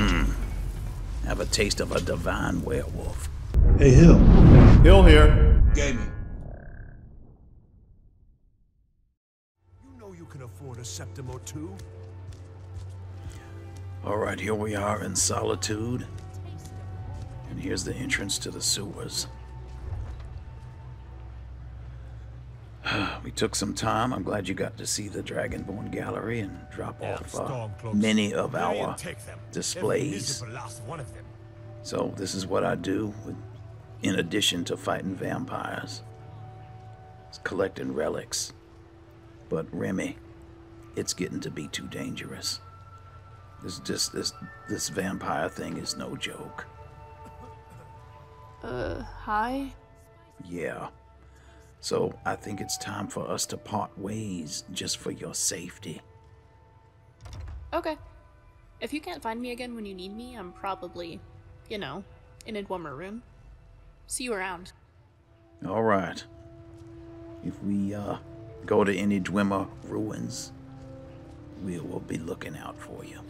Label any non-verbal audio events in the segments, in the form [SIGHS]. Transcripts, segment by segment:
Hmm. Have a taste of a divine werewolf. Hey, Hill. Hill here. Gaming. You know you can afford a septim or two. All right, here we are in solitude. And here's the entrance to the sewers. [SIGHS] we took some time. I'm glad you got to see the Dragonborn Gallery and drop off uh, many of Hurry our and take them. Every displays. one of them. So this is what I do with, in addition to fighting vampires. It's collecting relics. But Remy, it's getting to be too dangerous. This just this this vampire thing is no joke. Uh, hi? Yeah. So I think it's time for us to part ways just for your safety. Okay. If you can't find me again when you need me, I'm probably, you know, in a warmer room. See you around. All right. If we uh go to any Dwemer ruins, we will be looking out for you.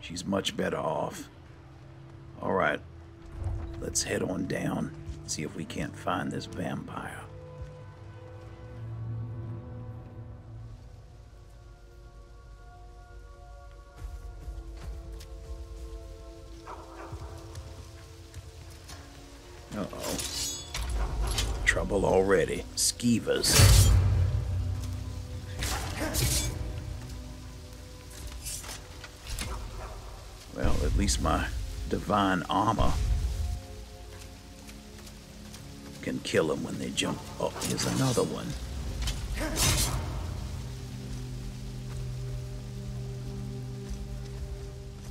She's much better off. All right. Let's head on down. See if we can't find this vampire. Uh-oh. Trouble already. Skeevers. Well, at least my divine armor kill them when they jump. Oh, here's another one.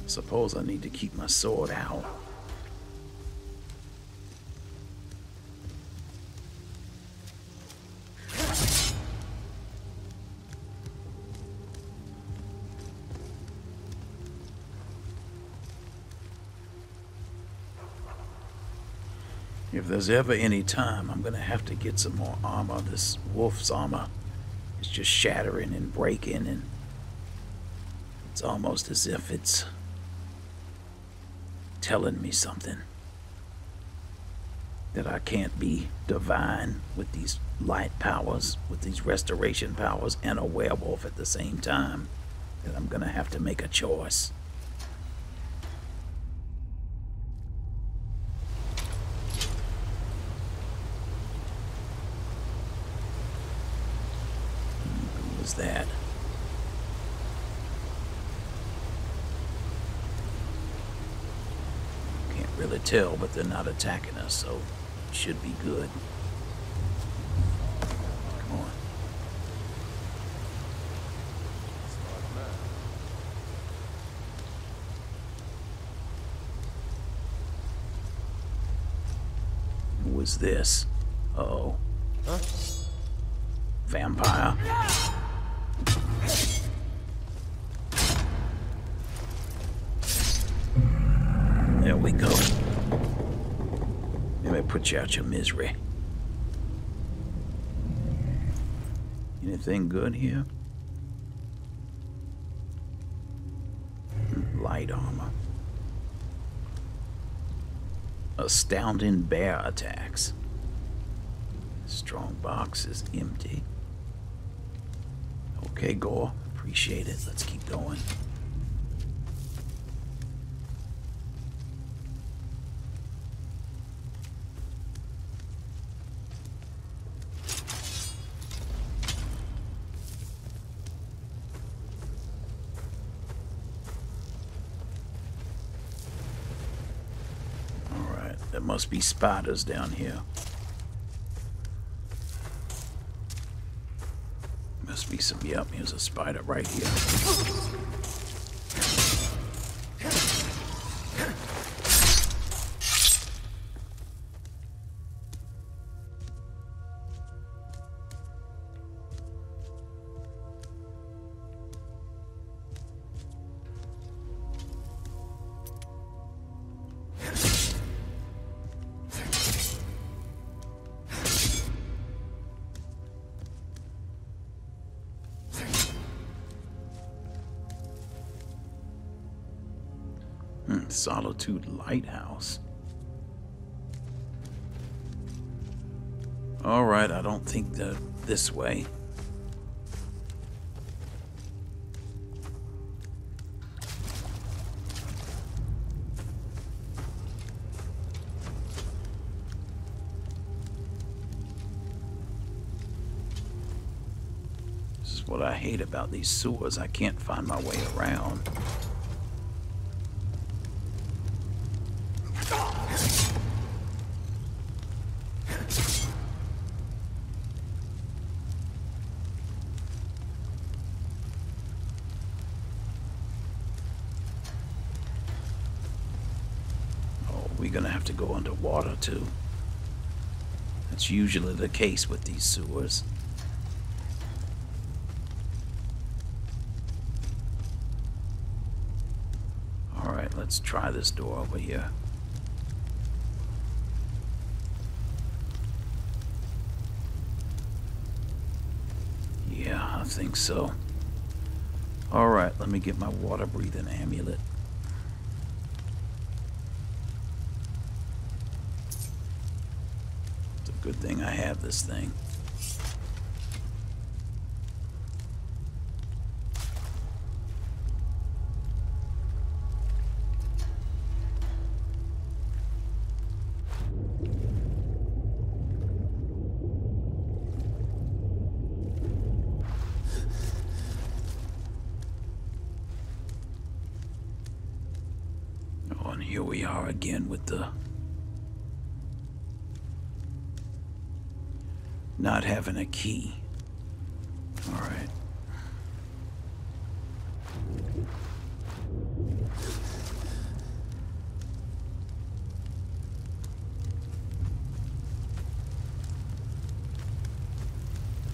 Suppose I need to keep my sword out. If there's ever any time, I'm gonna have to get some more armor. This wolf's armor is just shattering and breaking, and it's almost as if it's telling me something. That I can't be divine with these light powers, with these restoration powers, and a werewolf at the same time. That I'm gonna have to make a choice. Who was that? Can't really tell, but they're not attacking us, so it should be good. Come on. Who was this? Uh-oh. Vampire. You out your misery. Anything good here? Light armor. Astounding bear attacks. Strong box is empty. Okay, Gore. Appreciate it. Let's keep going. There must be spiders down here. Must be some. Yep, here's a spider right here. Lighthouse. All right, I don't think that this way. This is what I hate about these sewers. I can't find my way around. Oh, we're gonna have to underwater too. That's usually the case with these sewers. Alright, let's try this door over here. Yeah, I think so. Alright, let me get my water breathing amulet. It's a good thing I have this thing. Oh, and here we are again with the not having a key. All right.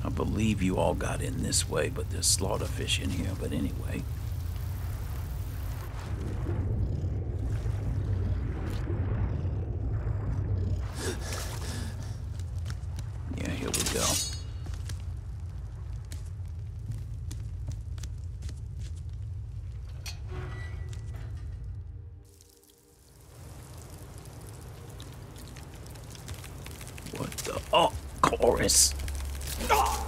I believe you all got in this way, but there's slaughterfish in here. But anyway. Yeah, here we go. What the? Oh, Chaurus. All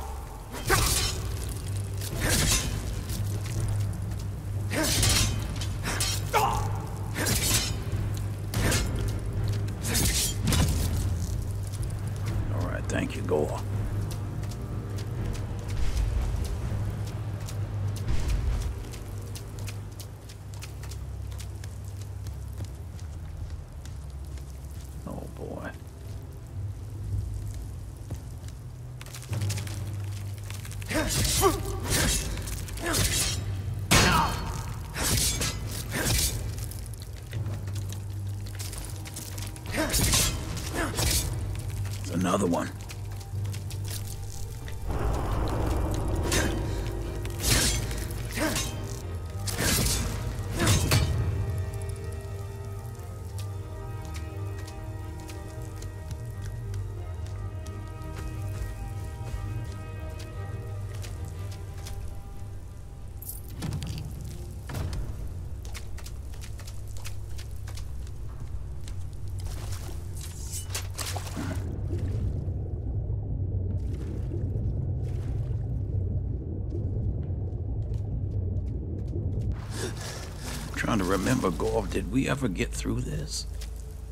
trying to remember, Gorv, did we ever get through this?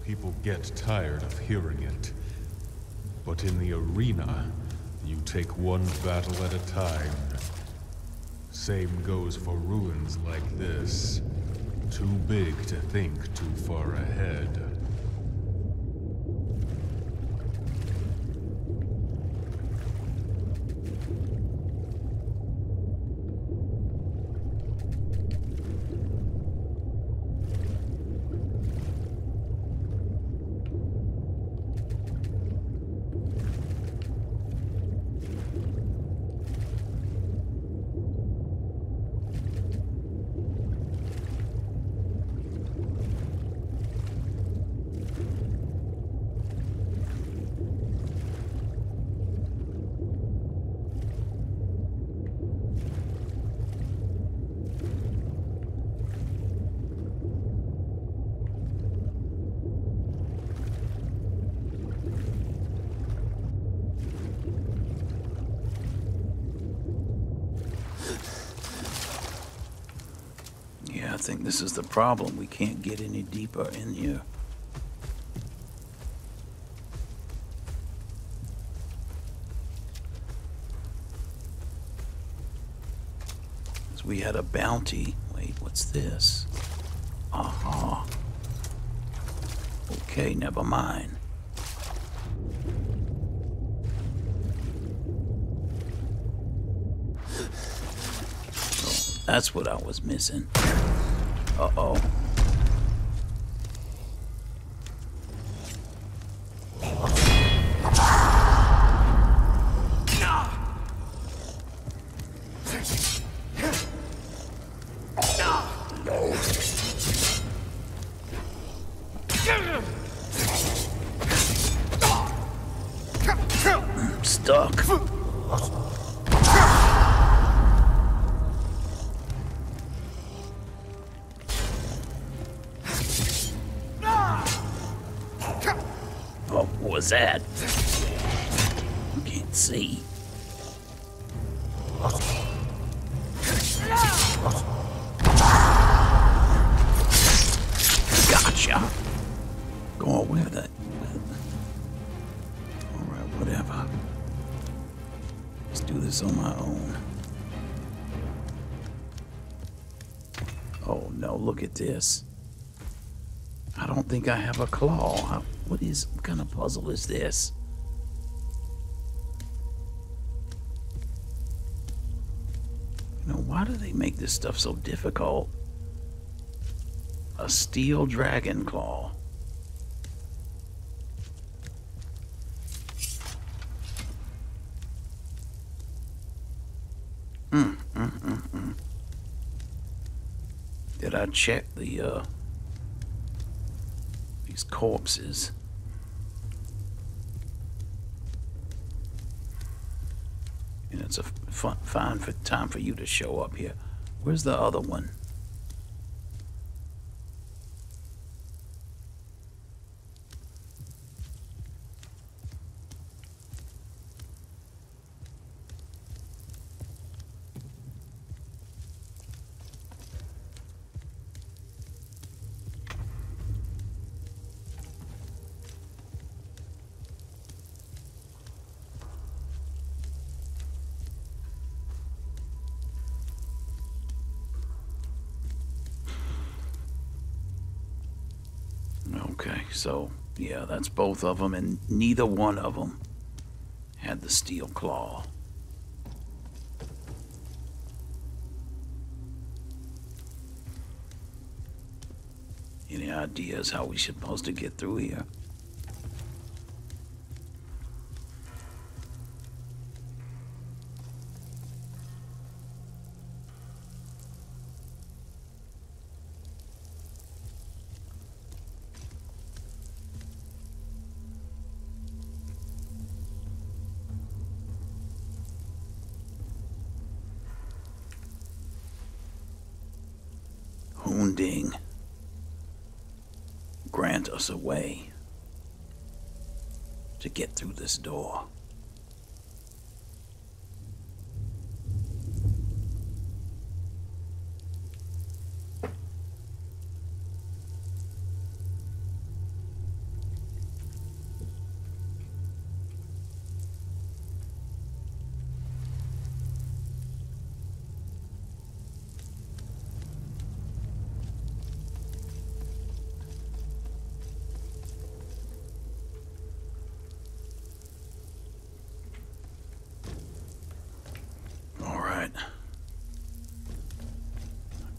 People get tired of hearing it. But in the arena, you take one battle at a time. Same goes for ruins like this. Too big to think too far ahead. Think this is the problem. We can't get any deeper in here. We had a bounty. Wait, what's this? Aha. Okay, never mind. That's what I was missing. Uh was that? I can't see. Gotcha. Go on with it. Alright, whatever. Let's do this on my own. Oh no, look at this. I don't think I have a claw. How- What is what kind of puzzle is this? You know, why do they make this stuff so difficult? A steel dragon claw. Mm, mm, mm, mm. Did I check the uh these corpses? It's a fun, fine for time for you to show up here. Where's the other one? Okay, so yeah, that's both of them, and neither one of them had the steel claw. Any ideas how we're supposed to get through here? A way to get through this door.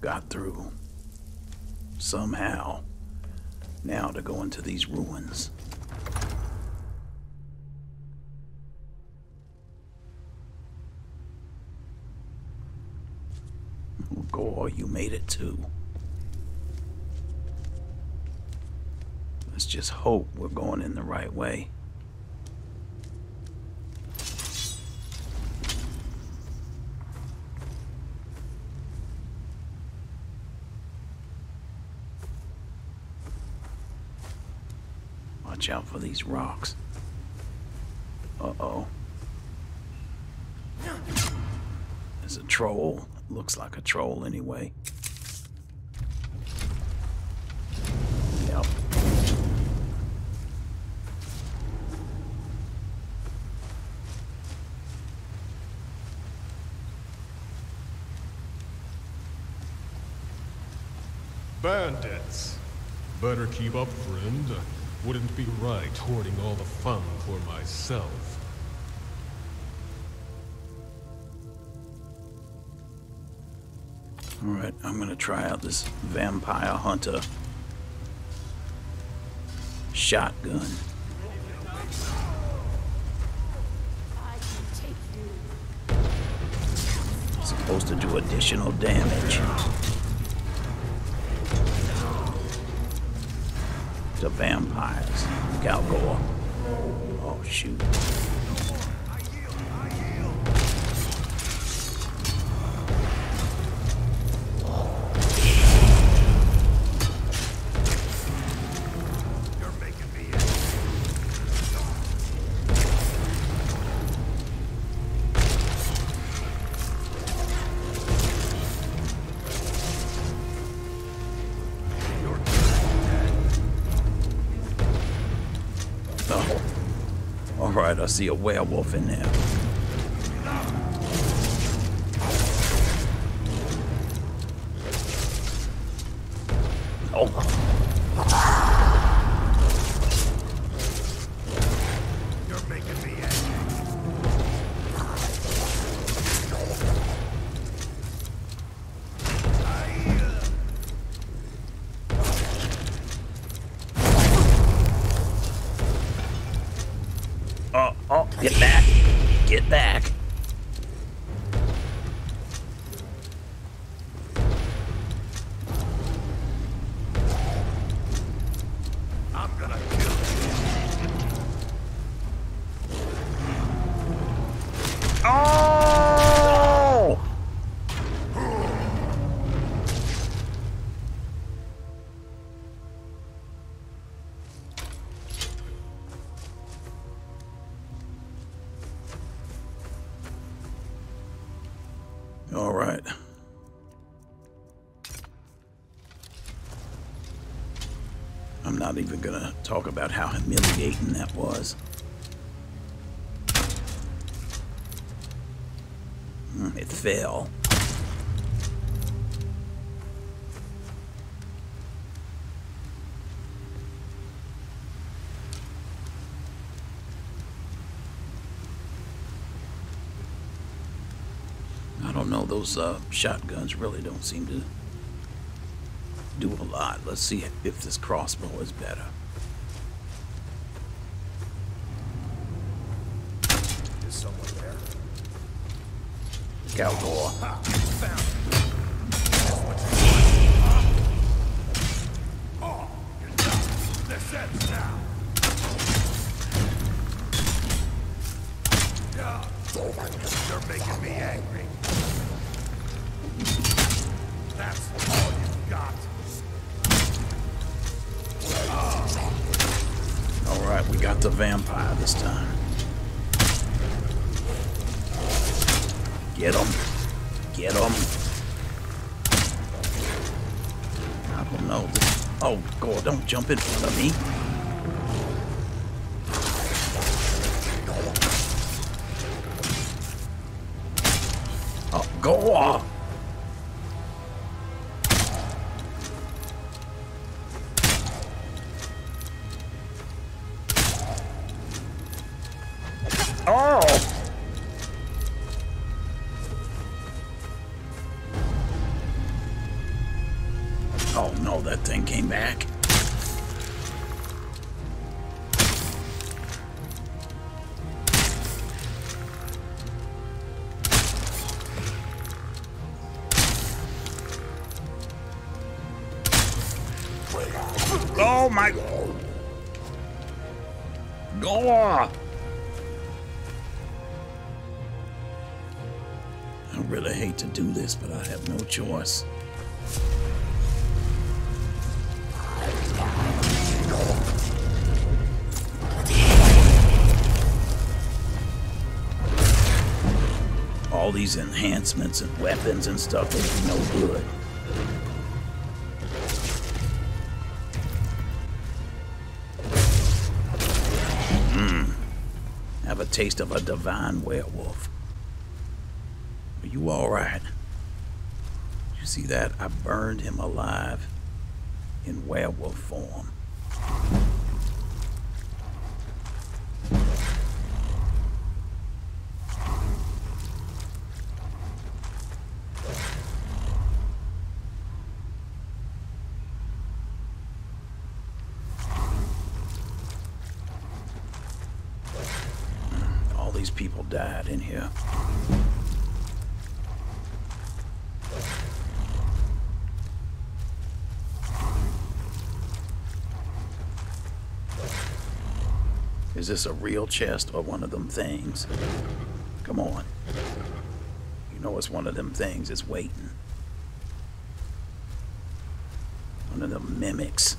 Got through. Somehow. Now to go into these ruins. Oh, Gore, you made it too. Let's just hope we're going in the right way. watch out for these rocks. Uh-oh. There's a troll. Looks like a troll anyway. Yep. Bandits. Better keep up, friend. Wouldn't be right hoarding all the fun for myself. Alright, I'm gonna try out this Vampire Hunter shotgun. Supposed to do additional damage. To vampires. Galgore. Oh shoot. I see a werewolf in there. Not even gonna talk about how humiliating that was. Mm, It fell. I don't know, those uh, shotguns really don't seem to do a lot. Let's see if this crossbow is better. Is someone there? Galgore. Ha! Found. Oh, you're done. This ends now. Yeah. You're making me angry. That's all you've got. All right, we got the vampire this time. Get him. Get him. I don't know. Oh, God, don't jump in front of me. Oh no, that thing came back. Oh my! Go on! I really hate to do this, but I have no choice. These enhancements and weapons and stuff they do no good. Mm. Have a taste of a divine werewolf. Are you alright? You see that? I burned him alive. in werewolf form. All these people died in here. Is this a real chest or one of them things? Come on. You know it's one of them things. It's waiting. One of them mimics.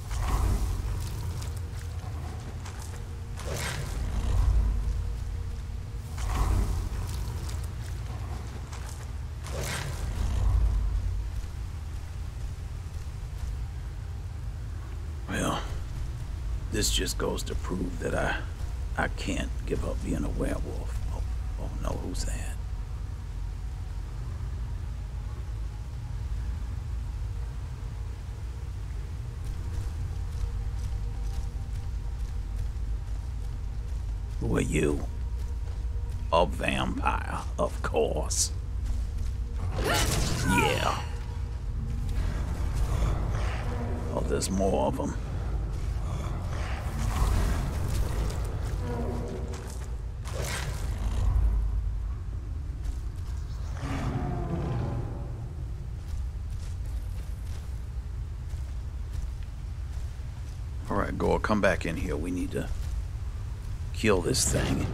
Well, this just goes to prove that I I can't give up being a werewolf. Oh, oh no, who's that? Who are you? A vampire, of course. Yeah. Oh, there's more of them. All right, Gore, come back in here. We need to kill this thing.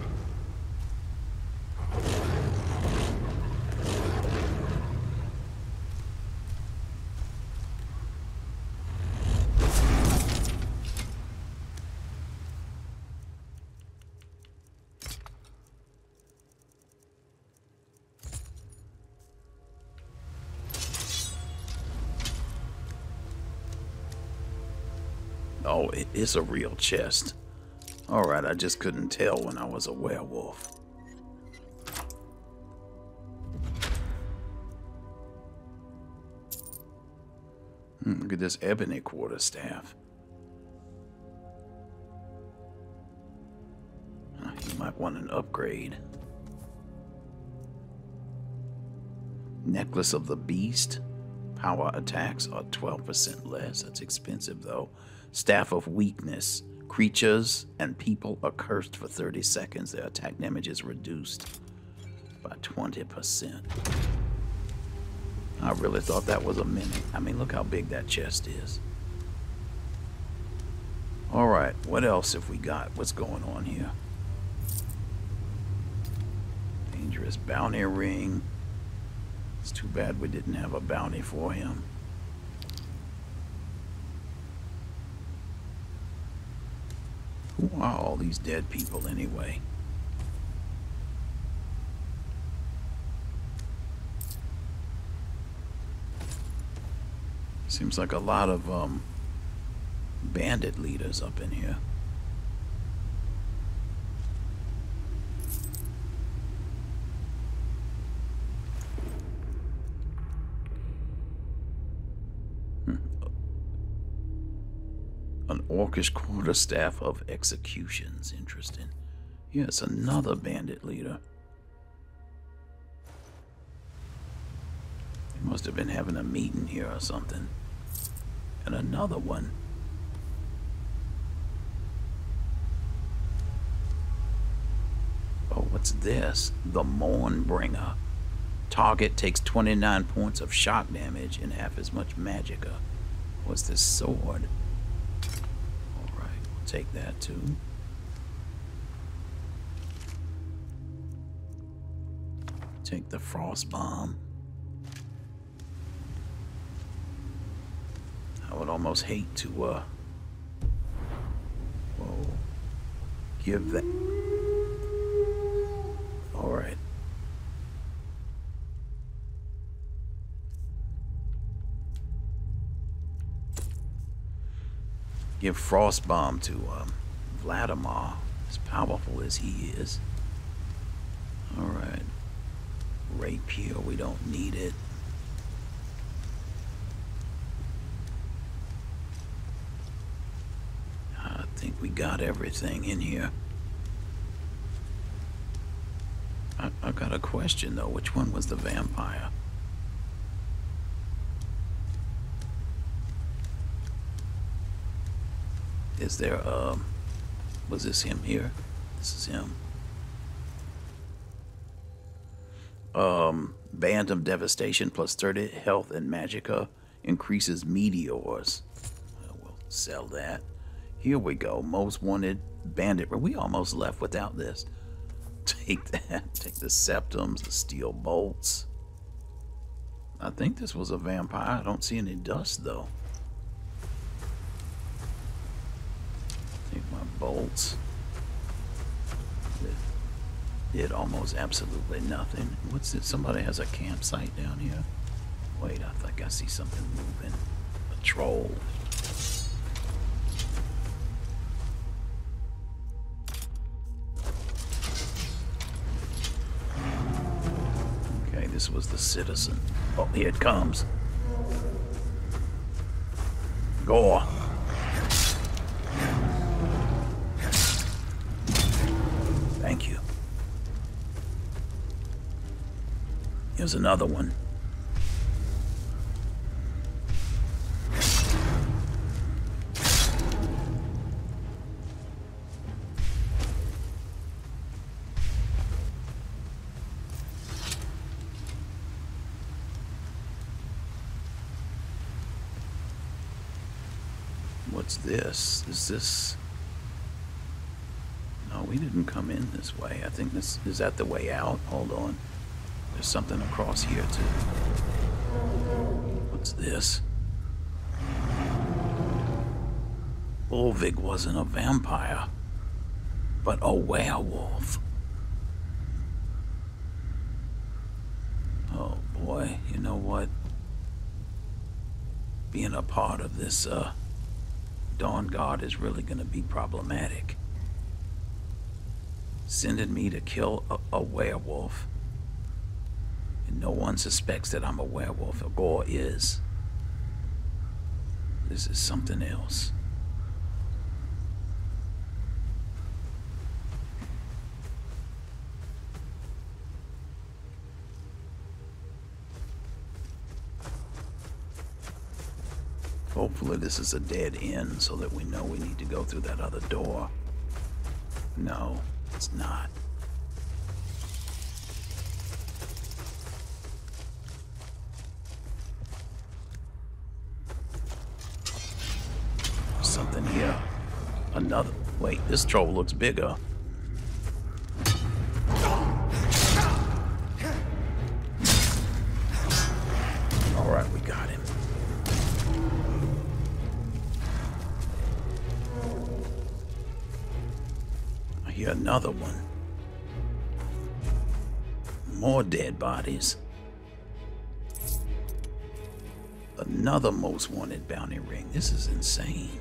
Oh, it is a real chest. Alright, I just couldn't tell when I was a werewolf. Hmm, look at this ebony quarterstaff. You might want an upgrade. Necklace of the Beast. Power attacks are 12% less. That's expensive though. Staff of Weakness. Creatures and people are cursed for 30 seconds. Their attack damage is reduced by 20%. I really thought that was a minute. I mean, look how big that chest is. All right, what else have we got? What's going on here? Dangerous bounty ring. It's too bad we didn't have a bounty for him. Who are all these dead people anyway? Seems like a lot of um, bandit leaders up in here. An orcish quarterstaff of executions. Interesting. Yes, another bandit leader. They must have been having a meeting here or something. And another one. Oh, what's this? The Mornbringer. Target takes 29 points of shock damage and half as much magicka. What's this sword? Take that too. Take the frost bomb. I would almost hate to, uh. Whoa. Give that. Alright. give Frostbomb to um, Vladimir, as powerful as he is. Alright. Rapier, we don't need it. I think we got everything in here. I, I got a question though, which one was the vampire? Is there, um, was this him here? This is him. Um, Band of Devastation plus 30 health and magicka increases meteors. We'll sell that. Here we go. Most wanted bandit. We almost left without this. Take that. [LAUGHS] Take the septims, the steel bolts. I think this was a vampire. I don't see any dust though. Bolts. It did almost absolutely nothing. What's it? Somebody has a campsite down here. Wait, I think I see something moving. A troll. Okay, this was the citizen. Oh, here it comes. Gore. Here's another one. What's this? Is this... No, we didn't come in this way. I think this... Is that the way out? Hold on. There's something across here, too. What's this? Ulvig wasn't a vampire, but a werewolf. Oh, boy. You know what? Being a part of this, uh... Dawnguard is really to be problematic. Sending me to kill a, a, werewolf. No one suspects that I'm a werewolf. Gore is. This is something else. Hopefully this is a dead end so that we know we need to go through that other door. No, it's not. Something here. Another. Wait, this troll looks bigger. All right, we got him. I hear another one. More dead bodies. Another most wanted bounty ring. This is insane.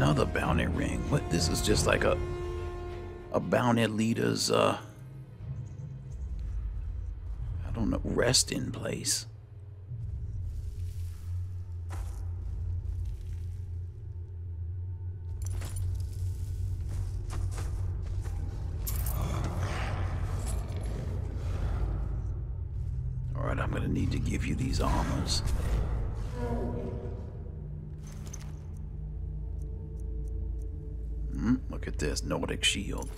Another bounty ring. What? This is just like a a bounty leader's uh I don't know resting place. All right, I'm gonna need to give you these armors. Look at this Nordic shield.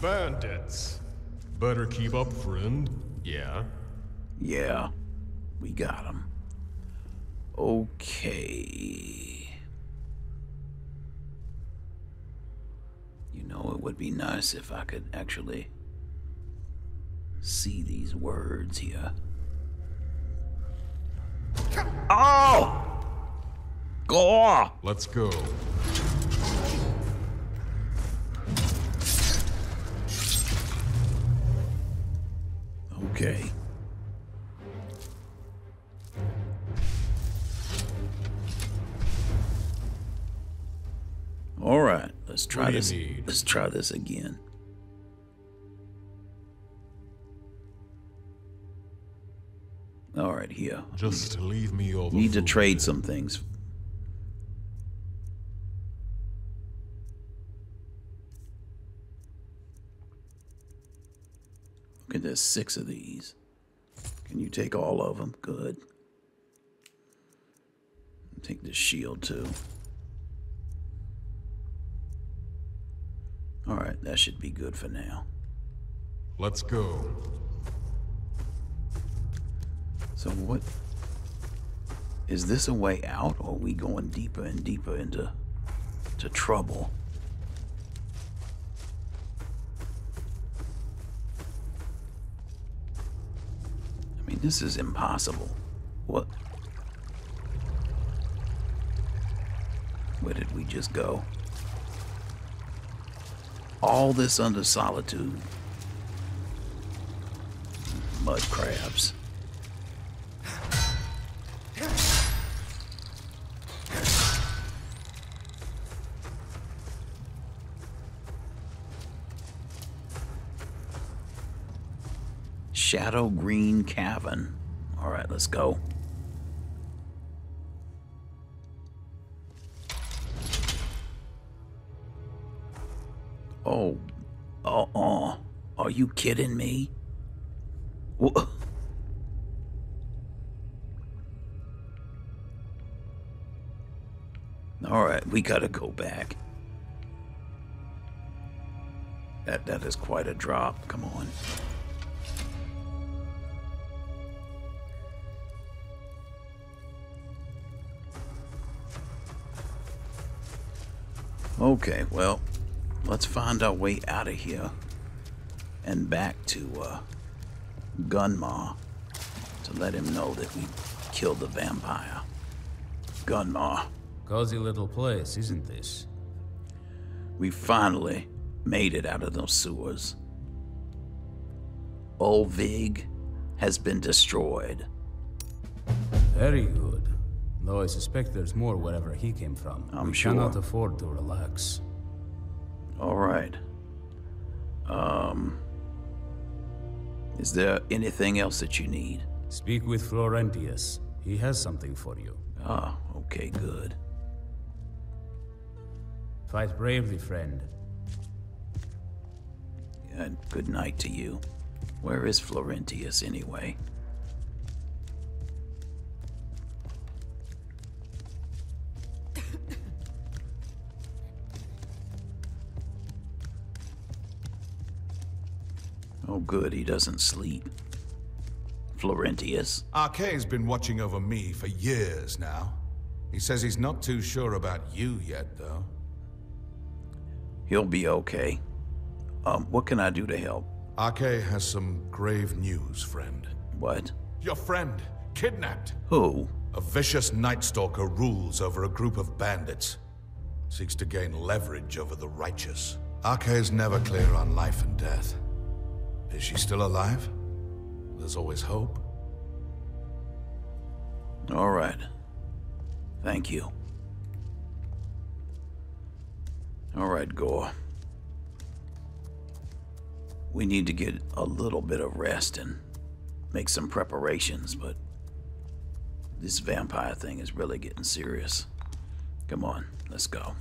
Bandits. Better keep up, friend. Yeah. Yeah, we got him. Okay. You know, it would be nice if I could actually see these words here. Oh! Gore! Let's go. Okay. All right, let's try What do you this. need? Let's try this again. Here. Just leave me the Need to trade some things. Look at this, six of these. Can you take all of them? Good. Take this shield too. Alright, that should be good for now. Let's go. So what is this a way out or are we going deeper and deeper into to trouble? I mean this is impossible. What Where did we just go? All this under solitude. Mud crabs. Shadowgreen Cavern. All right, let's go. Oh, uh, uh, are you kidding me? Wha- All right, we gotta go back. That that is quite a drop. Come on. Okay, well, let's find our way out of here and back to uh, Gunmar to let him know that we killed the vampire. Gunmar, Cozy little place, isn't this? we finally made it out of those sewers. Olvig has been destroyed. Very good. Though I suspect there's more wherever he came from. I'm we sure. cannot afford to relax. All right. Um, is there anything else that you need? Speak with Florentius. He has something for you. Ah, okay, good. Fight bravely, friend. And good night to you. Where is Florentius anyway? Oh, good, he doesn't sleep. Florentius. Arkay's been watching over me for years now. He says he's not too sure about you yet, though. He'll be okay. Um, what can I do to help? Arkay has some grave news, friend. What? Your friend, kidnapped. Who? A vicious Night Stalker rules over a group of bandits. Seeks to gain leverage over the righteous. Arkay is never clear on life and death. Is she still alive? There's always hope. All right. Thank you. All right, Gore. We need to get a little bit of rest and make some preparations, but this vampire thing is really getting serious. Come on, let's go.